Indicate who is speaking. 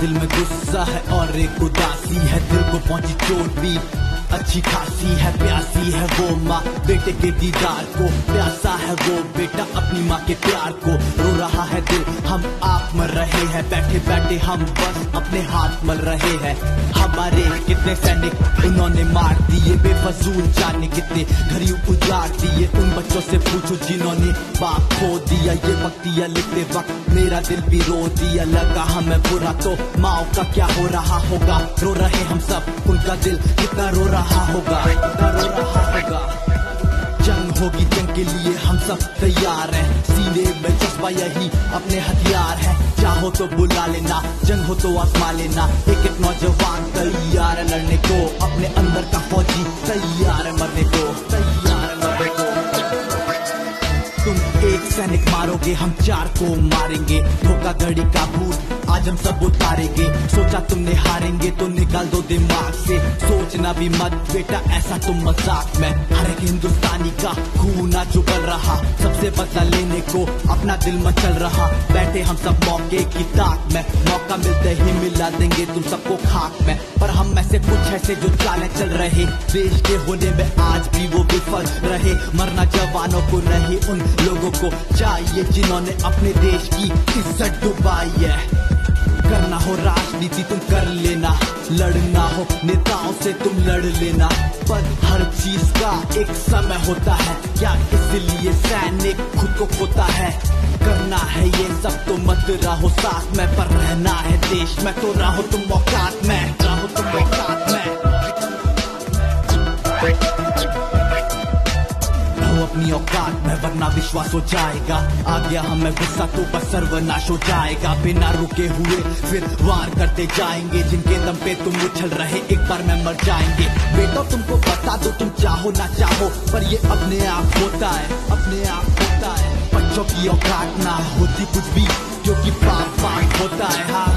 Speaker 1: दिल में गुस्सा है और एक उदासी है। दिल को पहुँची चोट भी। अच्छी खासी है, प्यासी है वो माँ। बेटे के दीदार को, प्यासा है वो बेटा अपनी माँ के प्यार को। रो रहा है दिल, हम आप मर रहे हैं, बैठे बैठे हम बस अपने हाथ मल रहे हैं। हमारे कितने सैनिक उन्होंने मार दिए, बेफजूल जाने कितने घरी उजाड़ दिए। उन बच्चों से पूछो जिन्होंने बाप खो दिया, ये वक्तिया लिखते वक्त मेरा दिल भी रो दिया। लगा हमें बुरा तो माओ का क्या हो रहा होगा? रो रहे हम सब, उनका दिल कितना रो रहा होगा? कितना रो रहा होगा? जंग होगी जंग के लिए हम सब तैयार हैं। सीने में जज्बा यही अपने हथियार है। चाहो तो बुला लेना, जंग हो तो आजमा लेना। एक एक नौजवान तैयार लड़ने को, अपने अंदर का फौजी तैयार मरने को, तैयार मरने को। तुम एक सैनिक मारोगे, हम चार को मारेंगे। धोखा घड़ी का भूत आज हम सब उतारेंगे। सोचा तुमने हारेंगे तो निकाल दो दिमाग से। सोचना भी मत बेटा, ऐसा तुम मज़ाक में। हर एक हिंदुस्तानी का खून चुकल रहा। सबसे बदला लेने को अपना दिल मचल रहा। बैठे हम सब मौके की ताक में। मौका मिलते ही मिला देंगे तुम सबको खाक में। पर हम ऐसे कुछ ऐसे जो चाले चल रहे। देश के होने में आज भी वो विफल रहे। मरना जवानों को नहीं, उन लोगों को चाहिए जिन्होंने अपने देश की इज़्ज़त डुबाई है। करना हो, राजनीति तुम कर लेना। लड़ना हो, नेताओं से तुम लड़ लेना। पर हर चीज़ का एक समय होता है। क्या इसलिए सैनिक खुद को खोता है। करना है ये सब तो मत रहो, साथ में पर रहना है देश में। तो रहो तुम औकात में, रहो तुम औकात में। अपनी औकात में, वरना विश्वास हो जाएगा। आ गया हमें गुस्सा तो बस सर्वनाश हो जाएगा। बिना रुके हुए फिर वार करते जाएँगे। जिनके दम पे तुम उछल रहे, एक बार में मर जाएँगे। बेटा, तुमको बता दो, तुम चाहो ना चाहो, पर ये अपने आप होता है, अपने आप होता है। बच्चों की औकात ना होती कुछ भी क्योंकि पाप पाप होता है। हाँ।